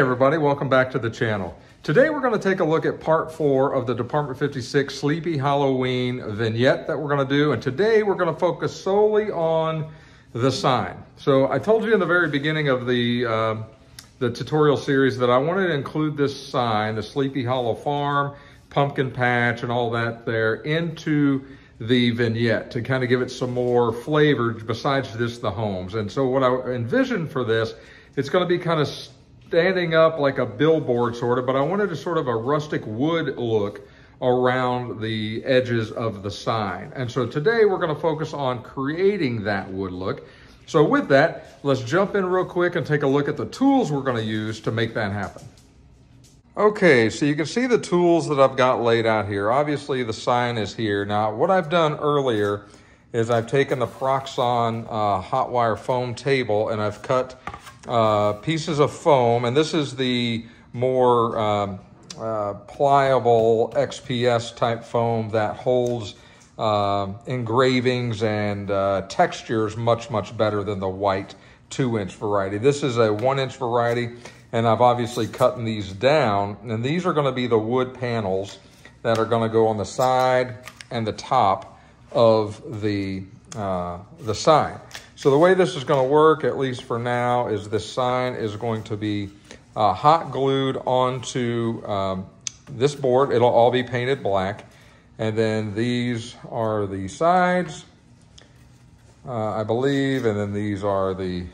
everybody, welcome back to the channel. Today we're going to take a look at part four of the Department 56 Sleepy Hollow-een vignette that we're going to do. And today we're going to focus solely on the sign. So I told you in the very beginning of the, uh, the tutorial series that I wanted to include this sign, the Sleepy Hollow Farm, pumpkin patch and all that there into the vignette to kind of give it some more flavor besides just the homes. And so what I envisioned for this, it's going to be kind of standing up like a billboard sort of, but I wanted a sort of a rustic wood look around the edges of the sign. And so today we're going to focus on creating that wood look. So with that, let's jump in real quick and take a look at the tools we're going to use to make that happen. Okay, so you can see the tools that I've got laid out here. Obviously the sign is here. Now what I've done earlier is I've taken the Proxxon uh, hot wire foam table and I've cut uh, pieces of foam, and this is the more um, uh, pliable XPS type foam that holds uh, engravings and uh, textures much, much better than the white two inch variety. This is a one inch variety, and I've obviously cut these down, and these are gonna be the wood panels that are gonna go on the side and the top of the, uh, the sign. So the way this is going to work, at least for now, is this sign is going to be uh, hot glued onto um, this board. It'll all be painted black. And then these are the sides, uh, I believe. And then these are the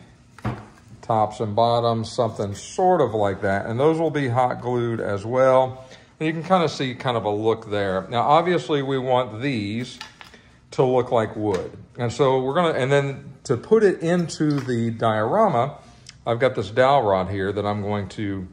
tops and bottoms, something sort of like that. And those will be hot glued as well. And you can kind of see kind of a look there. Now, obviously, we want these to look like wood. And so we're gonna, and then to put it into the diorama, I've got this dowel rod here that I'm going to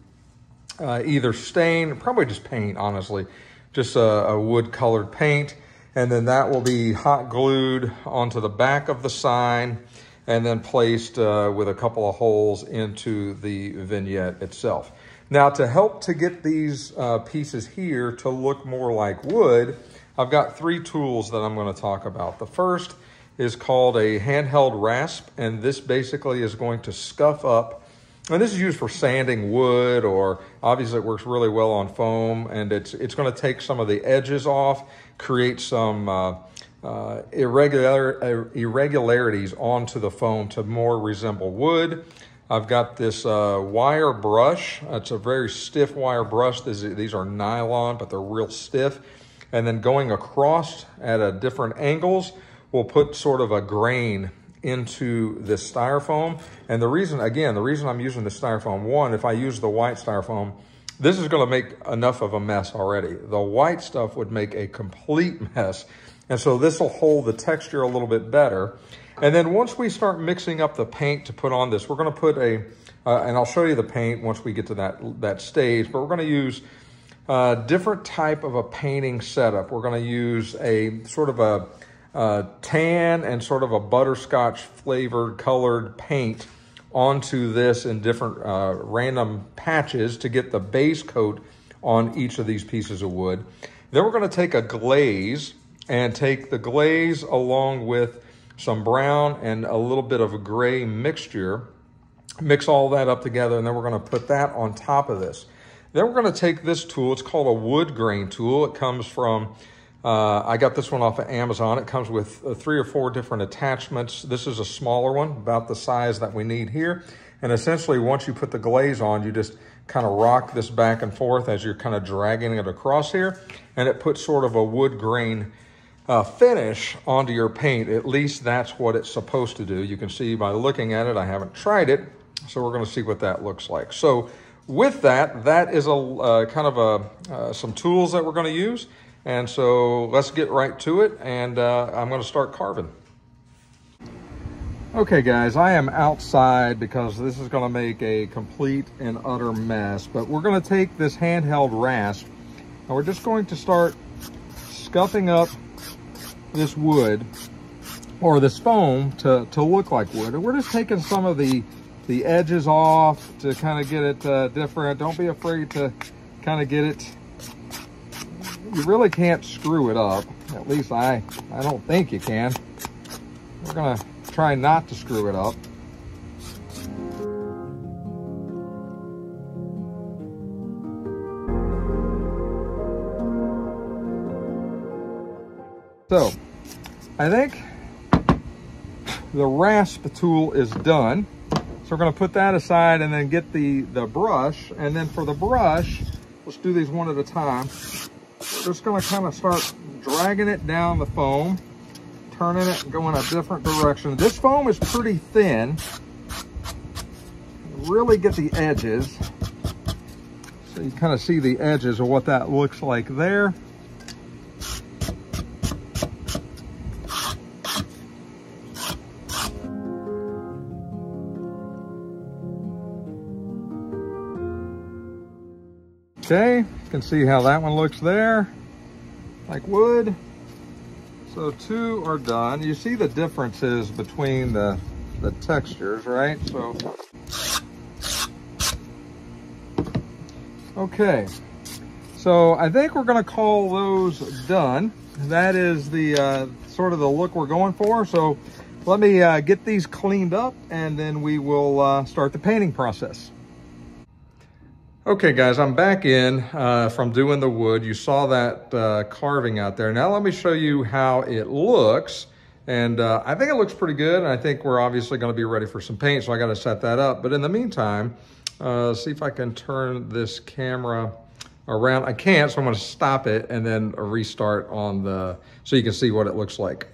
uh, either stain, probably just paint, honestly, just a, a wood colored paint. And then that will be hot glued onto the back of the sign and then placed uh, with a couple of holes into the vignette itself. Now to help to get these uh, pieces here to look more like wood, I've got three tools that I'm going to talk about. The first is called a handheld rasp, and this basically is going to scuff up and this is used for sanding wood or obviously it works really well on foam and it's it's going to take some of the edges off create some uh, uh, irregular uh, irregularities onto the foam to more resemble wood I've got this uh, wire brush it's a very stiff wire brush these, these are nylon but they're real stiff and then going across at a different angles, we'll put sort of a grain into this styrofoam. And the reason, again, the reason I'm using the styrofoam, one, if I use the white styrofoam, this is gonna make enough of a mess already. The white stuff would make a complete mess. And so this will hold the texture a little bit better. And then once we start mixing up the paint to put on this, we're gonna put a, uh, and I'll show you the paint once we get to that, that stage, but we're gonna use a different type of a painting setup. We're going to use a sort of a, a tan and sort of a butterscotch flavored colored paint onto this in different uh, random patches to get the base coat on each of these pieces of wood. Then we're going to take a glaze and take the glaze along with some brown and a little bit of a gray mixture, mix all that up together, and then we're going to put that on top of this. Then we're going to take this tool. It's called a wood grain tool. It comes from, uh, I got this one off of Amazon. It comes with uh, three or four different attachments. This is a smaller one, about the size that we need here. And essentially, once you put the glaze on, you just kind of rock this back and forth as you're kind of dragging it across here. And it puts sort of a wood grain uh, finish onto your paint. At least that's what it's supposed to do. You can see by looking at it, I haven't tried it. So we're going to see what that looks like. So with that, that is a uh, kind of a, uh, some tools that we're going to use. And so let's get right to it. And uh, I'm going to start carving. Okay, guys, I am outside because this is going to make a complete and utter mess. But we're going to take this handheld rasp and we're just going to start scuffing up this wood or this foam to, to look like wood. And we're just taking some of the, the edges off to kind of get it uh, different. Don't be afraid to kind of get it. You really can't screw it up. At least I, I don't think you can. We're gonna try not to screw it up. So I think the rasp tool is done. So we're gonna put that aside and then get the, the brush. And then for the brush, let's do these one at a time. We're just gonna kind of start dragging it down the foam, turning it going a different direction. This foam is pretty thin. Really get the edges. So you kind of see the edges of what that looks like there. Okay, you can see how that one looks there, like wood. So two are done. You see the differences between the, the textures, right? So, okay. So I think we're gonna call those done. That is the uh, sort of the look we're going for. So let me uh, get these cleaned up and then we will uh, start the painting process. Okay guys, I'm back in uh, from doing the wood. You saw that uh, carving out there. Now let me show you how it looks. And uh, I think it looks pretty good. And I think we're obviously gonna be ready for some paint, so I gotta set that up. But in the meantime, uh, see if I can turn this camera around. I can't, so I'm gonna stop it and then restart on the, so you can see what it looks like.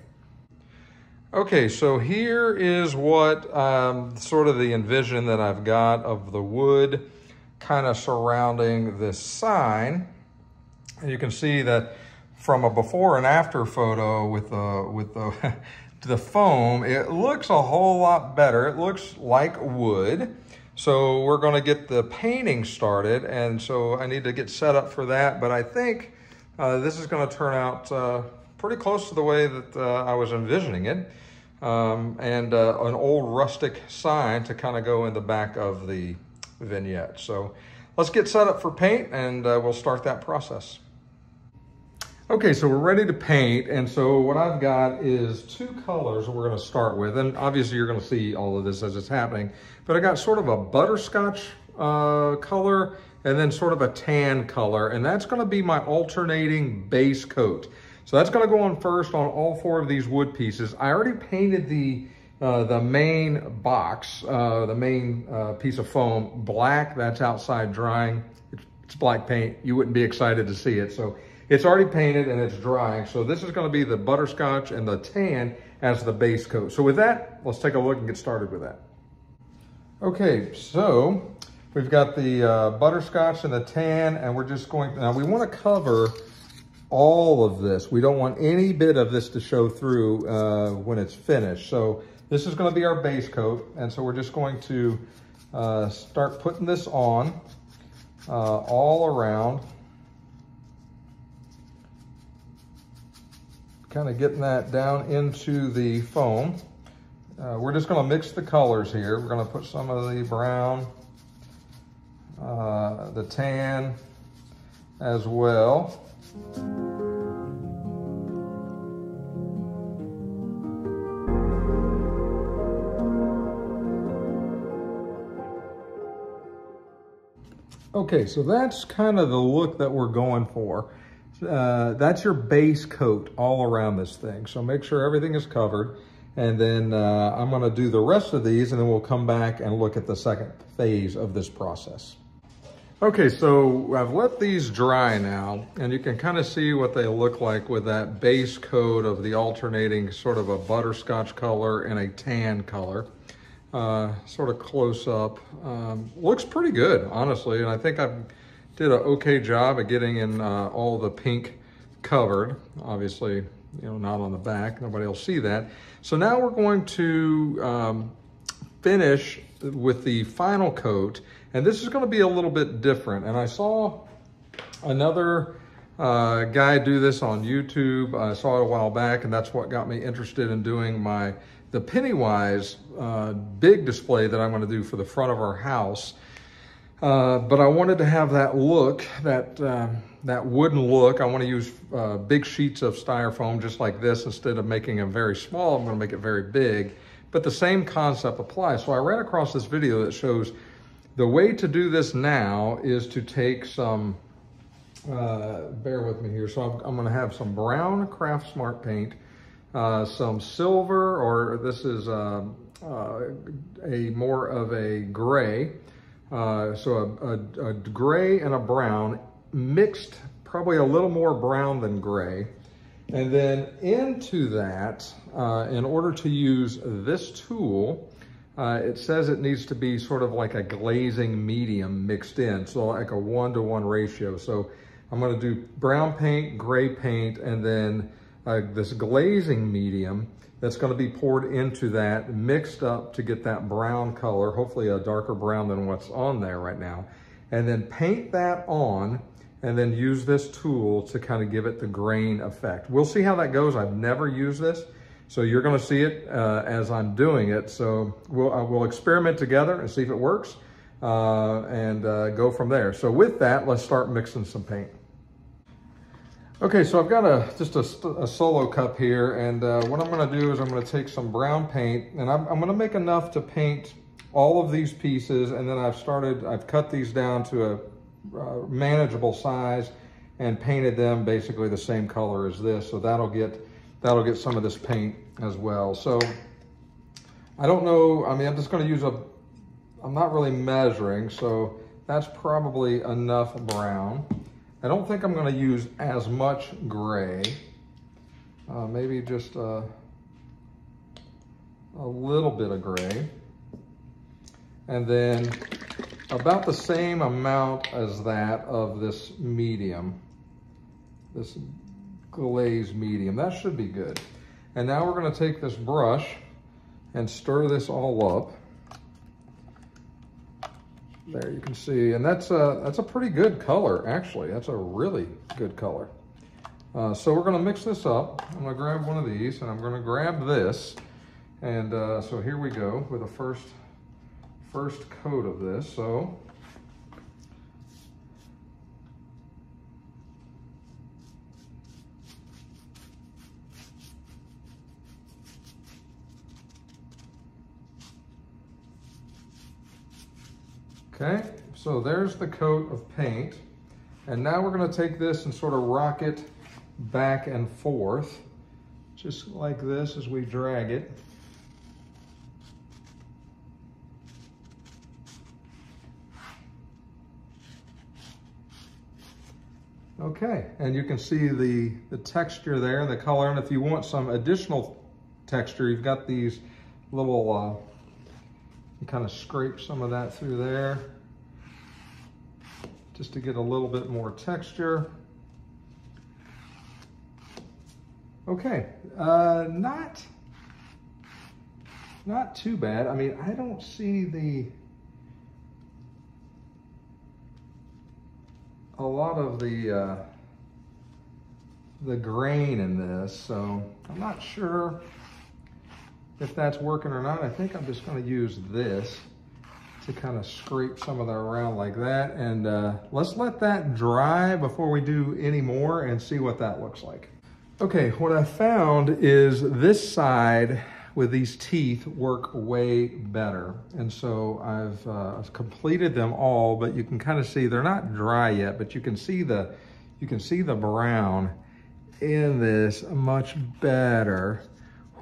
Okay, so here is what um, sort of the envision that I've got of the wood kind of surrounding this sign. And you can see that from a before and after photo with the, with the, the foam, it looks a whole lot better. It looks like wood. So we're gonna get the painting started. And so I need to get set up for that. But I think uh, this is gonna turn out uh, pretty close to the way that uh, I was envisioning it. Um, and uh, an old rustic sign to kind of go in the back of the vignette. So let's get set up for paint and uh, we'll start that process. Okay, so we're ready to paint. And so what I've got is two colors we're gonna start with. And obviously you're gonna see all of this as it's happening, but I got sort of a butterscotch uh, color and then sort of a tan color. And that's gonna be my alternating base coat. So that's gonna go on first on all four of these wood pieces. I already painted the uh, the main box, uh, the main uh, piece of foam, black, that's outside drying. It's, it's, black paint. You wouldn't be excited to see it. So it's already painted and it's drying. So this is gonna be the butterscotch and the tan as the base coat. So with that, let's take a look and get started with that. Okay, so we've got the uh, butterscotch and the tan and we're just going, now we wanna cover all of this. We don't want any bit of this to show through uh, when it's finished. So this is gonna be our base coat, and so we're just going to uh, start putting this on uh, all around. Kind of getting that down into the foam. Uh, we're just gonna mix the colors here. We're gonna put some of the brown, uh, the tan as well. Okay, so that's kind of the look that we're going for. Uh, that's your base coat all around this thing. So make sure everything is covered. And then uh, I'm gonna do the rest of these and then we'll come back and look at the second phase of this process. Okay, so I've let these dry now and you can kind of see what they look like with that base coat of the alternating sort of a butterscotch color and a tan color uh, sort of close up. Um, looks pretty good, honestly, and I think I did an okay job of getting in uh, all the pink covered. Obviously, you know, not on the back. Nobody will see that. So now we're going to um, finish with the final coat, and this is going to be a little bit different. And I saw another uh, guy do this on YouTube. I saw it a while back, and that's what got me interested in doing my the Pennywise uh, big display that I'm going to do for the front of our house. Uh, but I wanted to have that look, that um, that wooden look. I want to use uh, big sheets of styrofoam just like this instead of making them very small. I'm going to make it very big. But the same concept applies. So I ran across this video that shows the way to do this now is to take some uh, bear with me here. So I'm, I'm gonna have some brown Craft Smart paint, uh, some silver, or this is uh, uh a more of a gray. Uh, so a, a, a, gray and a brown mixed, probably a little more brown than gray. And then into that, uh, in order to use this tool, uh, it says it needs to be sort of like a glazing medium mixed in, so like a one-to-one -one ratio. So I'm gonna do brown paint, gray paint, and then uh, this glazing medium that's gonna be poured into that, mixed up to get that brown color, hopefully a darker brown than what's on there right now. And then paint that on, and then use this tool to kind of give it the grain effect. We'll see how that goes. I've never used this, so you're gonna see it uh, as I'm doing it. So we'll, uh, we'll experiment together and see if it works uh, and uh, go from there. So with that, let's start mixing some paint. Okay, so I've got a just a, a solo cup here, and uh, what I'm gonna do is I'm gonna take some brown paint, and I'm, I'm gonna make enough to paint all of these pieces, and then I've started, I've cut these down to a uh, manageable size and painted them basically the same color as this, so that'll get, that'll get some of this paint as well. So I don't know, I mean, I'm just gonna use a, I'm not really measuring, so that's probably enough brown. I don't think I'm gonna use as much gray. Uh, maybe just a, a little bit of gray. And then about the same amount as that of this medium, this glaze medium. That should be good. And now we're gonna take this brush and stir this all up. There you can see, and that's a, that's a pretty good color, actually. That's a really good color. Uh, so we're gonna mix this up. I'm gonna grab one of these and I'm gonna grab this. And uh, so here we go with the first, first coat of this. So Okay, so there's the coat of paint. And now we're gonna take this and sort of rock it back and forth, just like this as we drag it. Okay, and you can see the, the texture there, the color, and if you want some additional texture, you've got these little uh, kind of scrape some of that through there just to get a little bit more texture. Okay, uh, not, not too bad. I mean, I don't see the, a lot of the, uh, the grain in this, so I'm not sure if that's working or not. I think I'm just gonna use this to kind of scrape some of that around like that. And uh, let's let that dry before we do any more and see what that looks like. Okay, what I found is this side with these teeth work way better. And so I've, uh, I've completed them all, but you can kind of see they're not dry yet, but you can see the, you can see the brown in this much better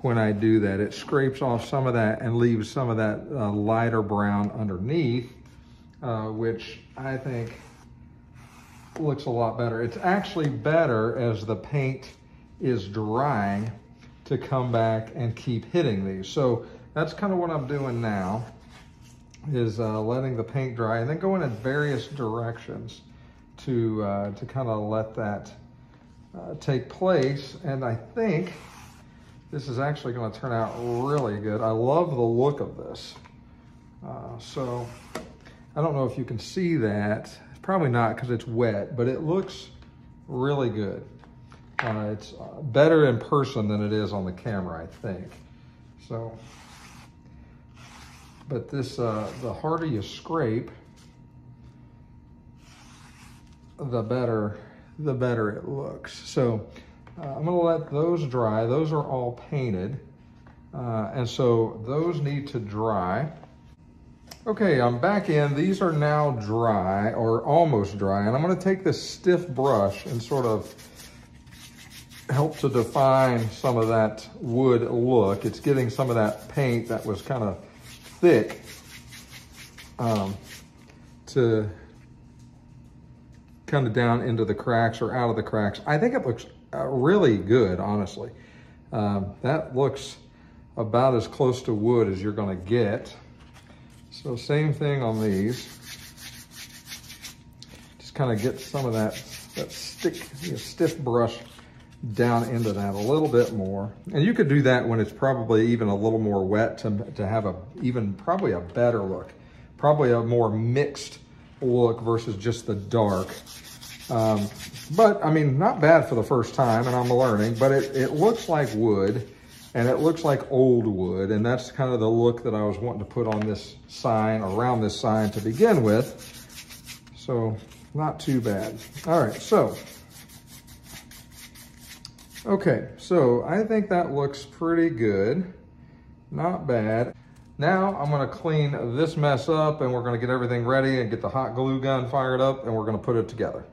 when I do that. It scrapes off some of that and leaves some of that uh, lighter brown underneath, uh, which I think looks a lot better. It's actually better as the paint is drying to come back and keep hitting these. So that's kind of what I'm doing now is uh, letting the paint dry and then going in various directions to, uh, to kind of let that uh, take place. And I think this is actually gonna turn out really good. I love the look of this. Uh, so I don't know if you can see that. Probably not because it's wet, but it looks really good. Uh, it's uh, better in person than it is on the camera, I think. So, but this, uh, the harder you scrape, the better, the better it looks. So I'm gonna let those dry. Those are all painted. Uh, and so those need to dry. Okay, I'm back in. These are now dry or almost dry. And I'm gonna take this stiff brush and sort of help to define some of that wood look. It's getting some of that paint that was kind of thick um, to kind of down into the cracks or out of the cracks. I think it looks uh, really good, honestly. Um, that looks about as close to wood as you're gonna get. So same thing on these. Just kind of get some of that, that stick, you know, stiff brush down into that a little bit more. And you could do that when it's probably even a little more wet to, to have a even probably a better look. Probably a more mixed look versus just the dark. Um, but I mean, not bad for the first time and I'm learning, but it, it looks like wood and it looks like old wood. And that's kind of the look that I was wanting to put on this sign, around this sign to begin with. So not too bad. All right, so Okay, so I think that looks pretty good. Not bad. Now I'm gonna clean this mess up and we're gonna get everything ready and get the hot glue gun fired up and we're gonna put it together.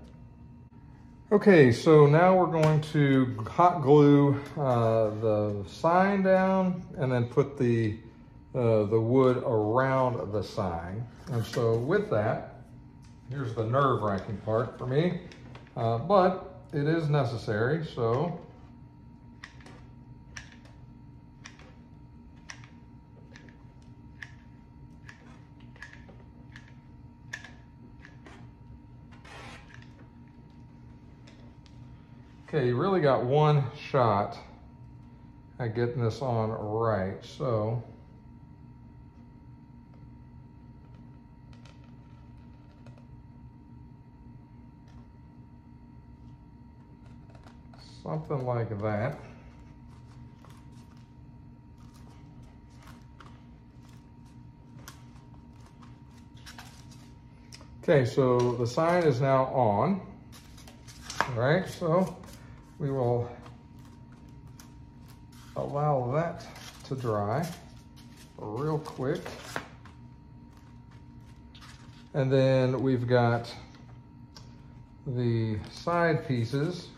Okay, so now we're going to hot glue uh, the sign down and then put the, uh, the wood around the sign. And so with that, here's the nerve wracking part for me, uh, but it is necessary, so Okay, you really got one shot at getting this on right. So something like that. Okay, so the sign is now on. All right, so we will allow that to dry real quick. And then we've got the side pieces,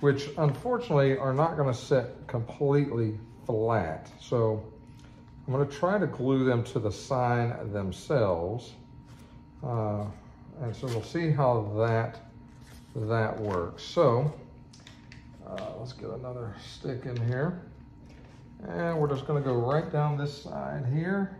which unfortunately are not gonna set completely flat. So I'm gonna try to glue them to the sign themselves. Uh, and so we'll see how that, that works. So uh, let's get another stick in here. And we're just gonna go right down this side here.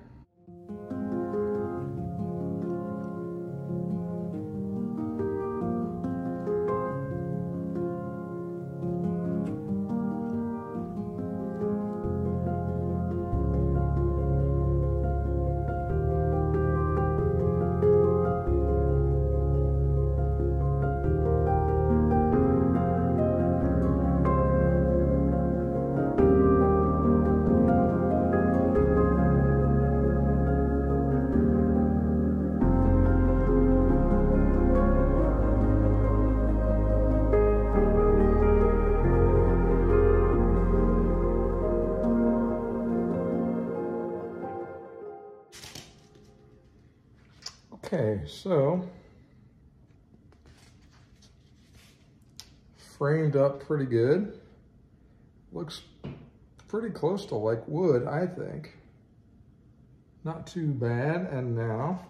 So framed up pretty good. Looks pretty close to like wood, I think. Not too bad. And now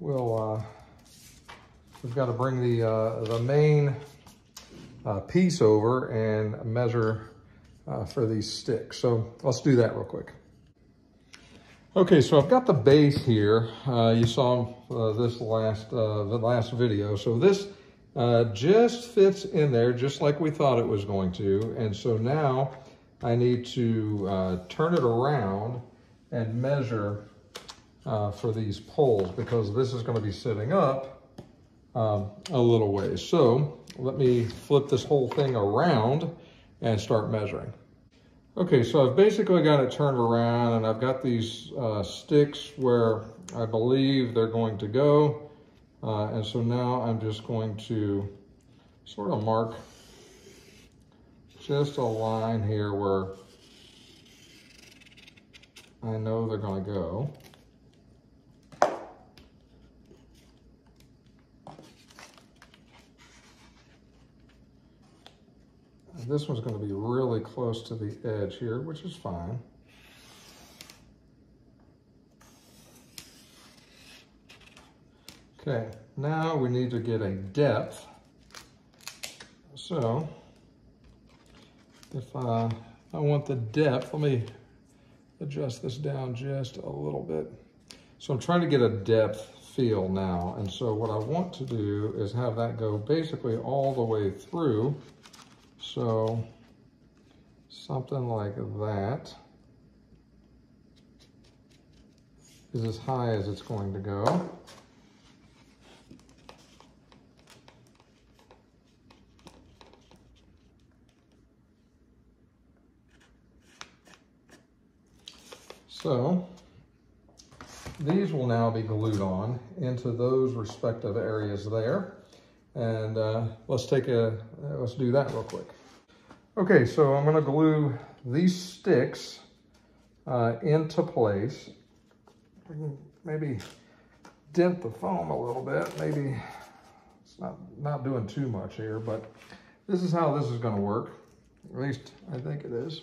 we'll, uh, we've got to bring the, uh, the main uh, piece over and measure uh, for these sticks. So let's do that real quick. Okay, so I've got the base here. Uh, you saw uh, this last uh, the last video. So this uh, just fits in there just like we thought it was going to. And so now I need to uh, turn it around and measure uh, for these poles because this is going to be sitting up um, a little ways. So let me flip this whole thing around and start measuring. Okay, so I've basically got it turned around and I've got these uh, sticks where I believe they're going to go. Uh, and so now I'm just going to sort of mark just a line here where I know they're gonna go. This one's gonna be really close to the edge here, which is fine. Okay, now we need to get a depth. So, if uh, I want the depth, let me adjust this down just a little bit. So I'm trying to get a depth feel now. And so what I want to do is have that go basically all the way through. So something like that is as high as it's going to go. So these will now be glued on into those respective areas there. And uh, let's take a, let's do that real quick. Okay, so I'm gonna glue these sticks uh, into place. Maybe dent the foam a little bit. Maybe it's not, not doing too much here, but this is how this is gonna work. At least I think it is.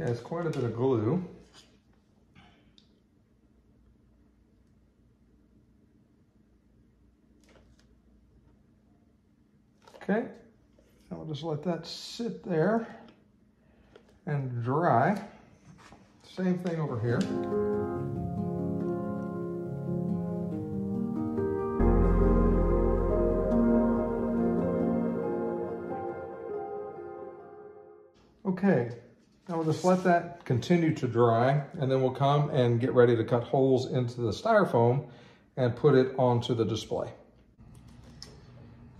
Okay, it's quite a bit of glue. Okay, I'll just let that sit there and dry. Same thing over here. Okay, now we'll just let that continue to dry and then we'll come and get ready to cut holes into the styrofoam and put it onto the display.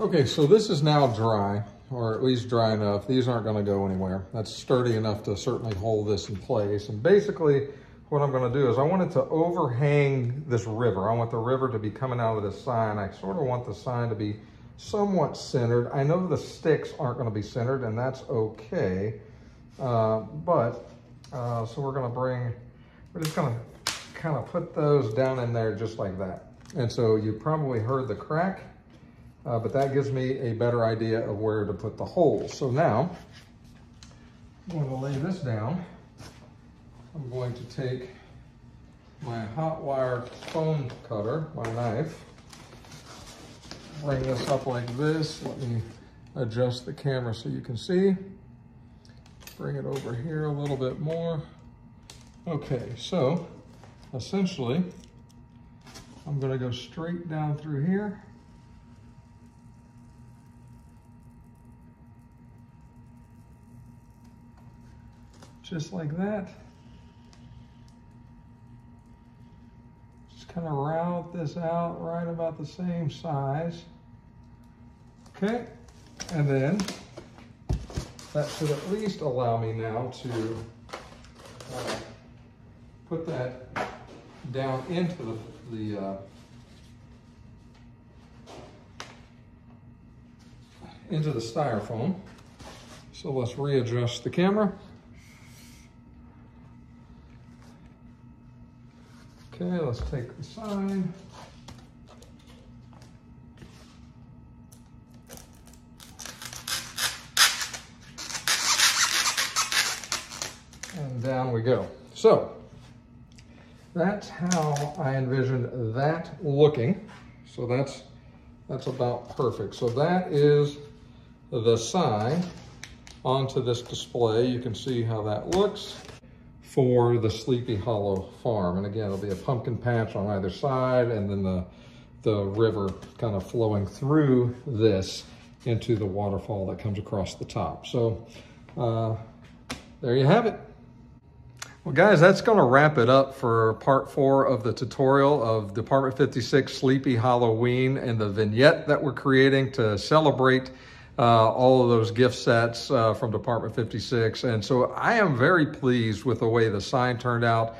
Okay, so this is now dry, or at least dry enough. These aren't gonna go anywhere. That's sturdy enough to certainly hold this in place. And basically, what I'm gonna do is I want it to overhang this river. I want the river to be coming out of this sign. I sort of want the sign to be somewhat centered. I know the sticks aren't gonna be centered and that's okay. Uh, but, uh, so we're gonna bring, we're just gonna kind of put those down in there just like that. And so you probably heard the crack, uh, but that gives me a better idea of where to put the holes. So now, I'm going to lay this down. I'm going to take my hot wire foam cutter, my knife, bring this up like this. Let me adjust the camera so you can see. Bring it over here a little bit more. Okay, so essentially, I'm gonna go straight down through here. Just like that. Just kind of route this out right about the same size. Okay, and then that should at least allow me now to uh, put that down into the, the uh, into the styrofoam. So let's readjust the camera. Okay, let's take the sign. And down we go. So that's how I envisioned that looking. So that's that's about perfect. So that is the sign onto this display. You can see how that looks for the Sleepy Hollow Farm. And again, it'll be a pumpkin patch on either side and then the, the river kind of flowing through this into the waterfall that comes across the top. So uh, there you have it. Well, guys, that's going to wrap it up for part four of the tutorial of Department 56 Sleepy Hollow-een and the vignette that we're creating to celebrate uh, all of those gift sets uh, from Department 56. And so I am very pleased with the way the sign turned out.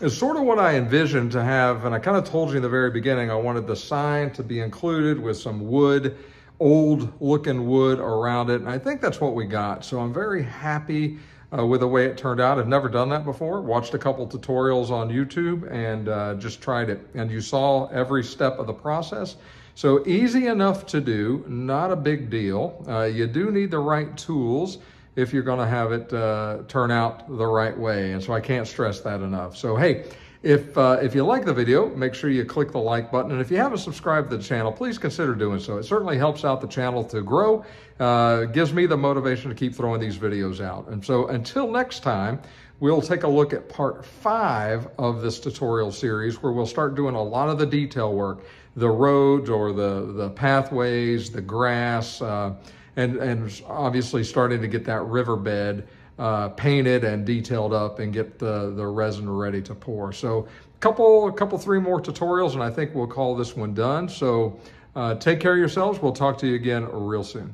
It's sort of what I envisioned to have, and I kind of told you in the very beginning, I wanted the sign to be included with some wood, old looking wood around it. And I think that's what we got. So I'm very happy uh, with the way it turned out. I've never done that before. Watched a couple tutorials on YouTube and uh, just tried it. And you saw every step of the process. So easy enough to do, not a big deal. Uh, you do need the right tools if you're gonna have it uh, turn out the right way. And so I can't stress that enough. So hey, if, uh, if you like the video, make sure you click the like button. And if you haven't subscribed to the channel, please consider doing so. It certainly helps out the channel to grow, uh, gives me the motivation to keep throwing these videos out. And so until next time, we'll take a look at part five of this tutorial series where we'll start doing a lot of the detail work, the roads or the, the pathways, the grass, uh, and, and obviously starting to get that riverbed uh, painted and detailed up and get the, the resin ready to pour. So a couple, a couple, three more tutorials and I think we'll call this one done. So uh, take care of yourselves. We'll talk to you again real soon.